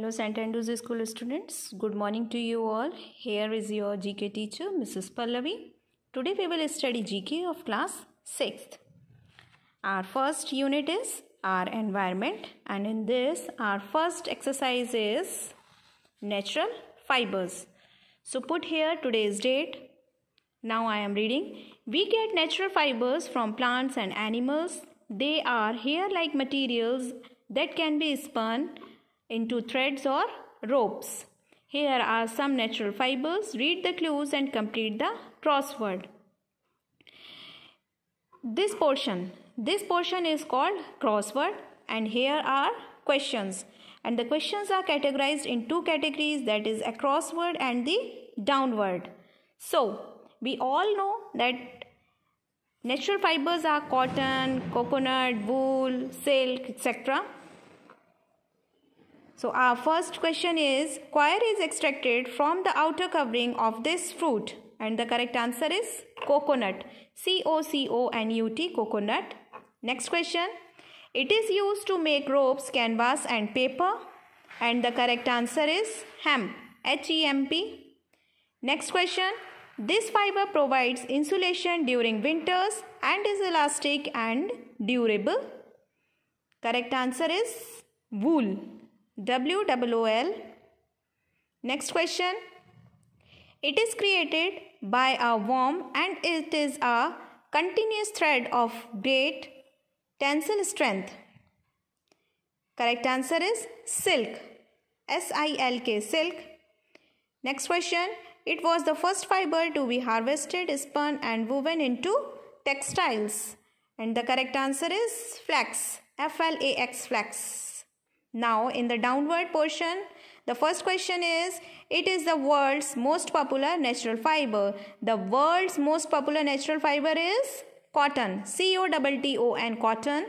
Hello St. Andrews School students. Good morning to you all. Here is your GK teacher Mrs. Pallavi. Today we will study GK of class 6th. Our first unit is our environment and in this our first exercise is natural fibers. So put here today's date. Now I am reading. We get natural fibers from plants and animals. They are hair-like materials that can be spun into threads or ropes. Here are some natural fibers. Read the clues and complete the crossword. This portion, this portion is called crossword and here are questions. And the questions are categorized in two categories that is a crossword and the downward. So, we all know that natural fibers are cotton, coconut, wool, silk, etc. So our first question is coir is extracted from the outer covering of this fruit and the correct answer is coconut. C O C O N U T coconut. Next question. It is used to make ropes, canvas and paper and the correct answer is hemp. H E M P. Next question. This fiber provides insulation during winters and is elastic and durable. Correct answer is wool. W O O L. Next question. It is created by a worm and it is a continuous thread of great tensile strength. Correct answer is silk. S I L K silk. Next question. It was the first fiber to be harvested, spun and woven into textiles. And the correct answer is flax. F L A X flax. Now in the downward portion, the first question is, it is the world's most popular natural fiber. The world's most popular natural fiber is cotton. C-O-T-T-O-N cotton.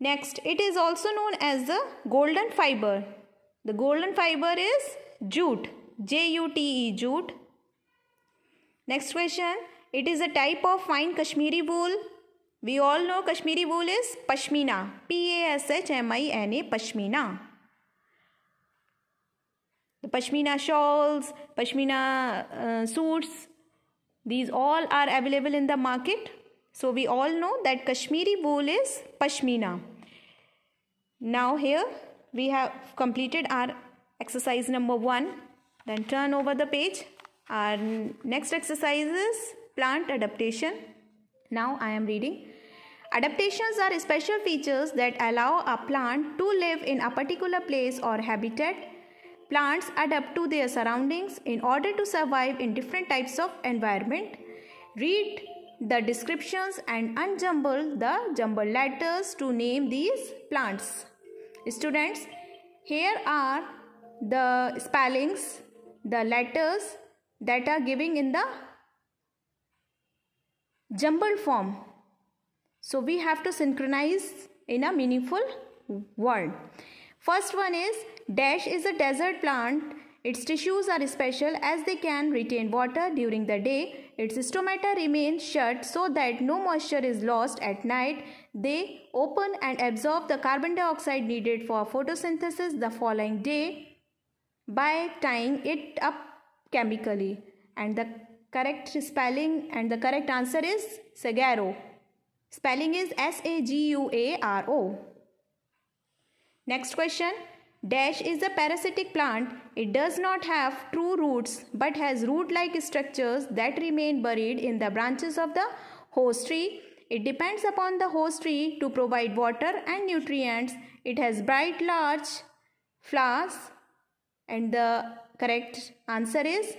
Next, it is also known as the golden fiber. The golden fiber is jute. J-U-T-E jute. Next question, it is a type of fine Kashmiri wool we all know Kashmiri wool is Pashmina. P-A-S-H-M-I-N-A Pashmina. The Pashmina shawls, Pashmina uh, suits, these all are available in the market. So we all know that Kashmiri wool is Pashmina. Now here we have completed our exercise number 1. Then turn over the page. Our next exercise is plant adaptation. Now I am reading. Adaptations are special features that allow a plant to live in a particular place or habitat. Plants adapt to their surroundings in order to survive in different types of environment. Read the descriptions and unjumble the jumbled letters to name these plants. Students, here are the spellings, the letters that are giving in the jumbled form. So we have to synchronize in a meaningful word. First one is dash is a desert plant. Its tissues are special as they can retain water during the day. Its stomata remains shut so that no moisture is lost at night. They open and absorb the carbon dioxide needed for photosynthesis the following day by tying it up chemically. And the correct spelling and the correct answer is Saguaro. Spelling is S-A-G-U-A-R-O. Next question. Dash is a parasitic plant. It does not have true roots but has root-like structures that remain buried in the branches of the host tree. It depends upon the host tree to provide water and nutrients. It has bright large flowers and the correct answer is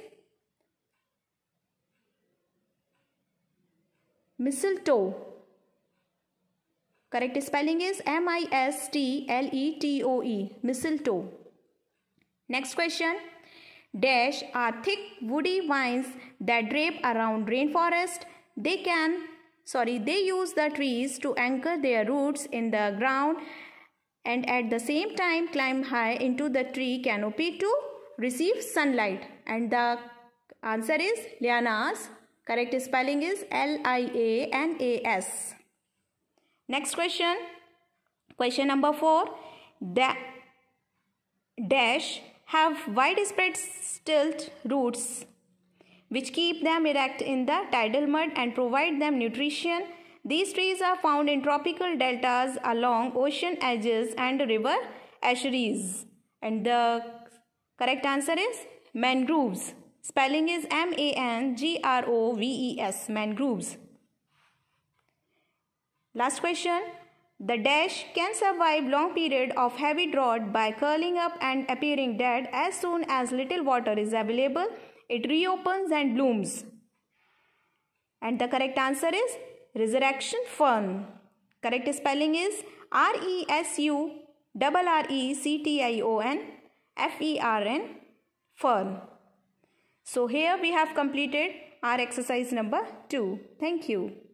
mistletoe. Correct spelling is M-I-S-T-L-E-T-O-E, mistletoe. Next question. Dash are thick woody vines that drape around rainforest. They can, sorry, they use the trees to anchor their roots in the ground and at the same time climb high into the tree canopy to receive sunlight. And the answer is lianas. Correct spelling is L-I-A-N-A-S. Next question. Question number 4. The dash have widespread stilt roots which keep them erect in the tidal mud and provide them nutrition. These trees are found in tropical deltas along ocean edges and river estuaries. And the correct answer is mangroves. Spelling is M-A-N-G-R-O-V-E-S, mangroves. Last question. The dash can survive long period of heavy drought by curling up and appearing dead as soon as little water is available. It reopens and blooms. And the correct answer is resurrection fern. Correct spelling is R E S U R R E C T I O N F E R N fern. So here we have completed our exercise number 2. Thank you.